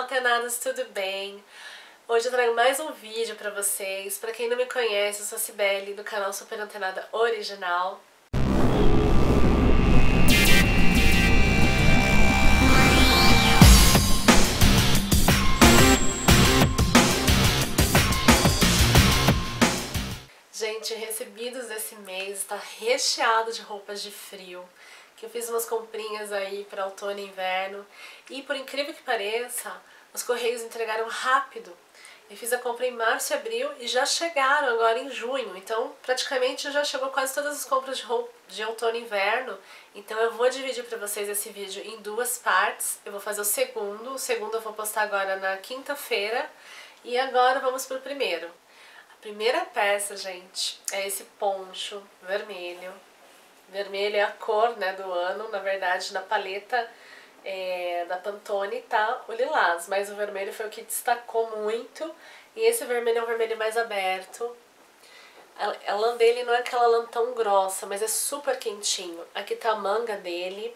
Olá, antenadas, tudo bem? Hoje eu trago mais um vídeo pra vocês. Pra quem não me conhece, eu sou a Cibele, do canal Super Antenada Original. Gente, recebidos desse mês está recheado de roupas de frio que eu fiz umas comprinhas aí para outono e inverno e por incrível que pareça, os correios entregaram rápido. Eu fiz a compra em março e abril e já chegaram agora em junho, então praticamente já chegou quase todas as compras de, roupa, de outono e inverno. Então eu vou dividir para vocês esse vídeo em duas partes. Eu vou fazer o segundo, o segundo eu vou postar agora na quinta-feira e agora vamos para o primeiro. A primeira peça, gente, é esse poncho vermelho Vermelho é a cor né, do ano, na verdade na paleta é, da Pantone tá o lilás, mas o vermelho foi o que destacou muito. E esse vermelho é um vermelho mais aberto. A, lã dele não é aquela lã tão grossa, mas é super quentinho. Aqui tá a manga dele,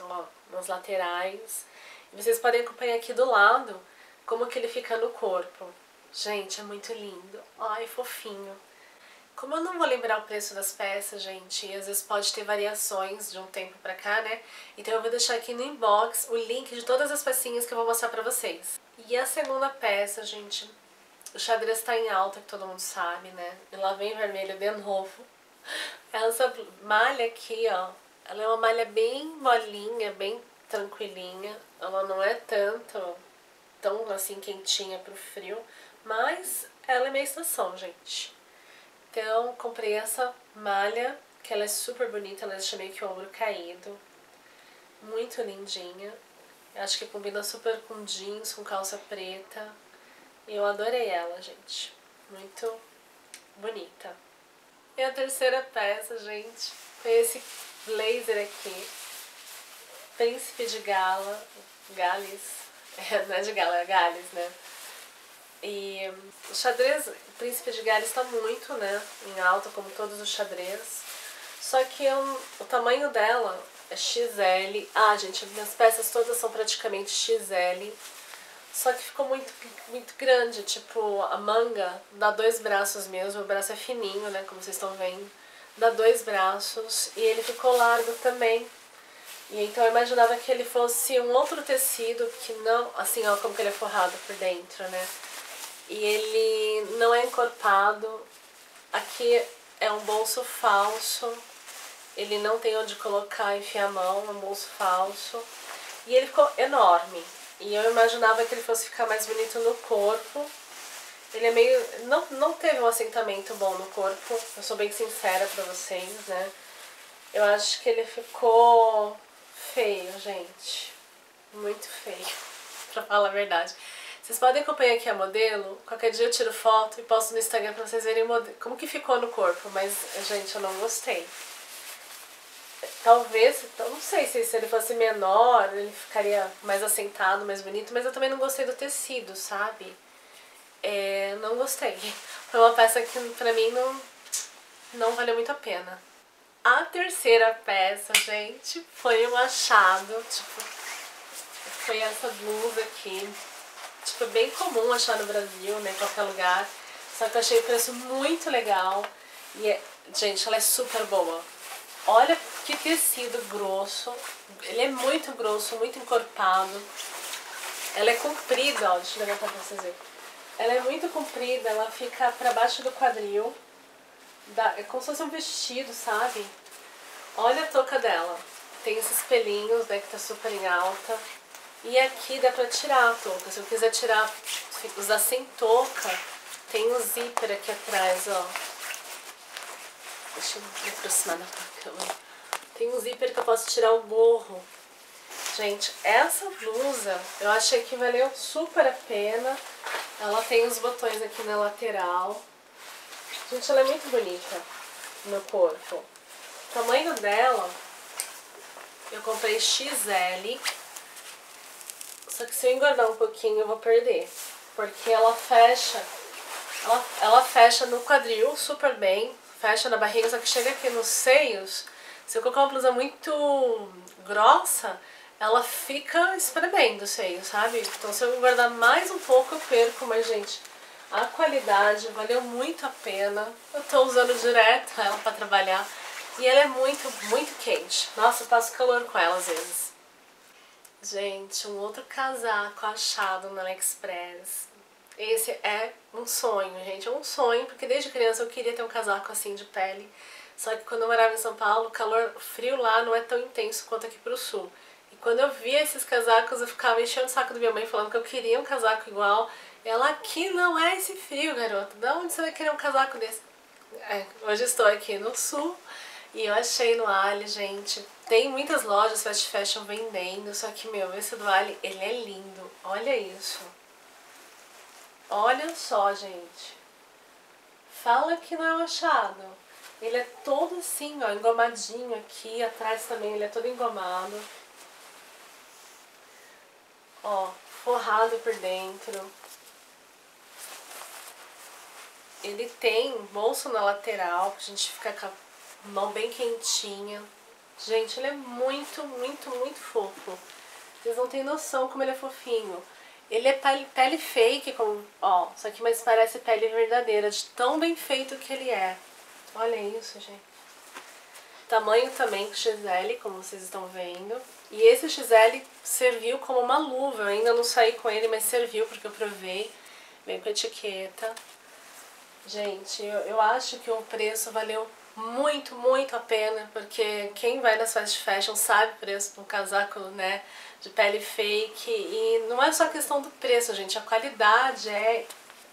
ó, nas laterais. E vocês podem acompanhar aqui do lado como que ele fica no corpo. Gente, é muito lindo. Ai, fofinho. Como eu não vou lembrar o preço das peças, gente, e às vezes pode ter variações de um tempo pra cá, né? Então eu vou deixar aqui no inbox o link de todas as pecinhas que eu vou mostrar pra vocês. E a segunda peça, gente, o xadrez tá em alta, que todo mundo sabe, né? E lá vem vermelho de novo. Essa malha aqui, ó, ela é uma malha bem molinha, bem tranquilinha. Ela não é tanto, tão assim quentinha pro frio, mas ela é meia estação, gente. Então, comprei essa malha, que ela é super bonita, ela deixa meio que o ombro caído. Muito lindinha. Acho que combina super com jeans, com calça preta. Eu adorei ela, gente. Muito bonita. E a terceira peça, gente, foi esse blazer aqui. Príncipe de Gala, Gales. É, não é de Gala, é Gales, né? E o xadrez Príncipe de Gales está muito né, em alta, como todos os xadrez. Só que o tamanho dela é XL. Ah, gente, minhas peças todas são praticamente XL. Só que ficou muito, muito grande, tipo, a manga dá dois braços mesmo, o braço é fininho, né, como vocês estão vendo. Dá dois braços e ele ficou largo também. E então eu imaginava que ele fosse um outro tecido que não, assim, ó, como que ele é forrado por dentro, né. E ele não é encorpado. Aqui é um bolso falso. Ele não tem onde colocar enfiar a mão, é um bolso falso. E ele ficou enorme. E eu imaginava que ele fosse ficar mais bonito no corpo. Ele é meio... Não, não teve um assentamento bom no corpo. Eu sou bem sincera pra vocês, né? Eu acho que ele ficou feio, gente. Muito feio, pra falar a verdade. Vocês podem acompanhar aqui a modelo, qualquer dia eu tiro foto e posto no Instagram pra vocês verem como que ficou no corpo, mas, gente, eu não gostei. Talvez, eu não sei se, se ele fosse menor, ele ficaria mais assentado, mais bonito, mas eu também não gostei do tecido, sabe? É, não gostei. Foi uma peça que pra mim não, não valeu muito a pena. A terceira peça, gente, foi um achado, tipo, foi essa blusa aqui, tipo, bem comum achar no Brasil, né, em qualquer lugar. Só que eu achei o preço muito legal. E, é, gente, ela é super boa. Olha que tecido grosso. Ele é muito grosso, muito encorpado. Ela é comprida, ó, deixa eu levantar pra vocês verem. Ela é muito comprida, ela fica pra baixo do quadril. Dá, é como se fosse um vestido, sabe? Olha a touca dela. Tem esses pelinhos, né, que tá super em alta. E aqui dá pra tirar a touca. Se eu quiser tirar, usar sem touca, tem um zíper aqui atrás, ó. Deixa eu me aproximar da câmera. Tem um zíper que eu posso tirar o gorro. Gente, essa blusa eu achei que valeu super a pena. Ela tem os botões aqui na lateral. Gente, ela é muito bonita no corpo. O tamanho dela, eu comprei XL. Só que se eu engordar um pouquinho eu vou perder. Porque ela fecha, ela, ela fecha no quadril super bem, fecha na barriga, só que chega aqui nos seios, se eu colocar uma blusa muito grossa, ela fica espremendo o seio, sabe? Então se eu guardar mais um pouco eu perco, mas gente, a qualidade valeu muito a pena. Eu tô usando direto ela pra trabalhar e ela é muito, muito quente. Nossa, eu passo calor com ela às vezes. Gente, um outro casaco achado no AliExpress. Esse é um sonho, gente, é um sonho, porque desde criança eu queria ter um casaco assim de pele. Só que quando eu morava em São Paulo, o calor, frio lá não é tão intenso quanto aqui pro sul. E quando eu via esses casacos, eu ficava enchendo o saco da minha mãe falando que eu queria um casaco igual. Ela, aqui não é esse frio, garoto. De onde você vai querer um casaco desse? É, hoje estou aqui no sul e eu achei no Ali, gente. Tem muitas lojas fast fashion vendendo, só que, meu, esse do Ali, ele é lindo. Olha isso. Olha só, gente. Fala que não é um achado. Ele é todo assim, ó, engomadinho aqui. Atrás também ele é todo engomado. Ó, forrado por dentro. Ele tem bolso na lateral, pra gente ficar mão bem quentinha. Gente, ele é muito, muito, muito fofo. Vocês não têm noção como ele é fofinho. Ele é pele, fake, como, ó, só que mais parece pele verdadeira, de tão bem feito que ele é. Olha isso, gente. Tamanho também XL, como vocês estão vendo. E esse XL serviu como uma luva. Eu ainda não saí com ele, mas serviu porque eu provei. Vem com etiqueta. Gente, eu, eu acho que o preço valeu muito, muito a pena, porque quem vai nas fast fashion sabe o preço de um casaco, né, de pele fake, e não é só questão do preço, gente, a qualidade é,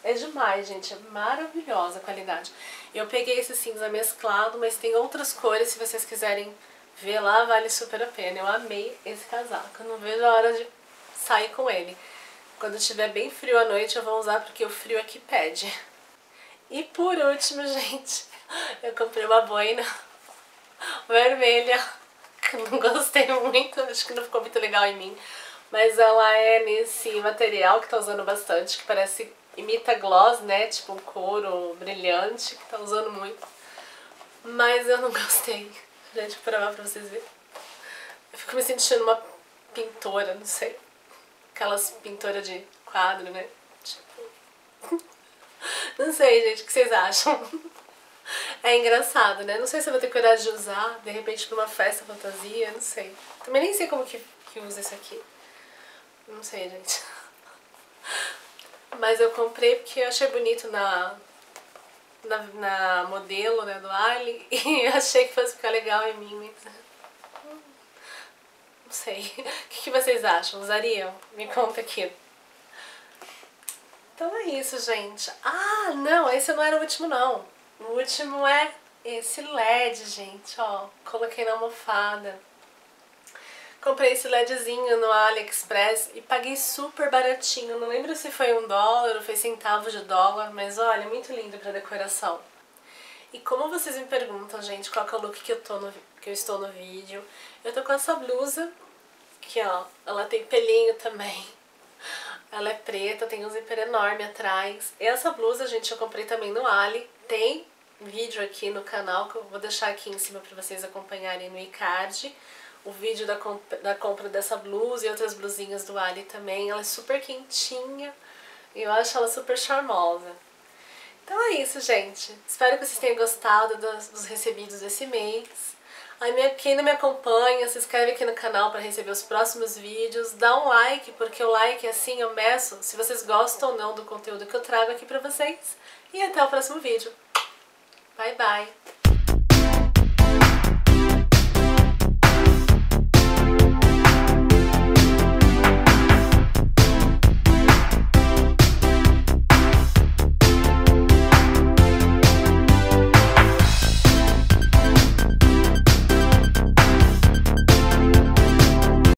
é demais, gente, é maravilhosa a qualidade. Eu peguei esse cinza mesclado, mas tem outras cores, se vocês quiserem ver lá, vale super a pena. Eu amei esse casaco, não vejo a hora de sair com ele. Quando estiver bem frio à noite eu vou usar porque o frio aqui pede. E por último, gente, eu comprei uma boina vermelha, que não gostei muito, acho que não ficou muito legal em mim. Mas ela é nesse material que tá usando bastante, que parece, imita gloss, né? Tipo couro brilhante, que tá usando muito. Mas eu não gostei. Gente, vou provar pra vocês verem. Eu fico me sentindo uma pintora, não sei. Aquelas pintoras de quadro, né? Tipo... Não sei, gente, o que vocês acham? É engraçado, né? Não sei se eu vou ter coragem de usar, de repente pra uma festa fantasia, não sei. Também nem sei como que, que usa isso aqui. Não sei, gente. Mas eu comprei porque eu achei bonito na, na, na modelo né, do Ali e achei que fosse ficar legal em mim. Não sei. O que, que vocês acham? Usariam? Me conta aqui. Então é isso, gente. Ah, não, esse não era o último, não. O último é esse LED, gente, ó. Coloquei na almofada. Comprei esse LEDzinho no AliExpress e paguei super baratinho. Não lembro se foi um dólar ou foi centavos de dólar, mas olha, muito lindo pra decoração. E como vocês me perguntam, gente, qual é o look que eu, tô no, que eu estou no vídeo, eu tô com essa blusa, que ó, ela tem pelinho também. Ela é preta, tem um zíper enorme atrás. Essa blusa, gente, eu comprei também no Ali. Tem vídeo aqui no canal que eu vou deixar aqui em cima para vocês acompanharem no iCard. O vídeo da, comp da compra dessa blusa e outras blusinhas do Ali também. Ela é super quentinha e eu acho ela super charmosa. Então é isso, gente. Espero que vocês tenham gostado dos, dos recebidos desse mês. Aí quem não me acompanha, se inscreve aqui no canal para receber os próximos vídeos. Dá um like, porque o like assim eu meço se vocês gostam ou não do conteúdo que eu trago aqui para vocês. E até o próximo vídeo. Bye, bye!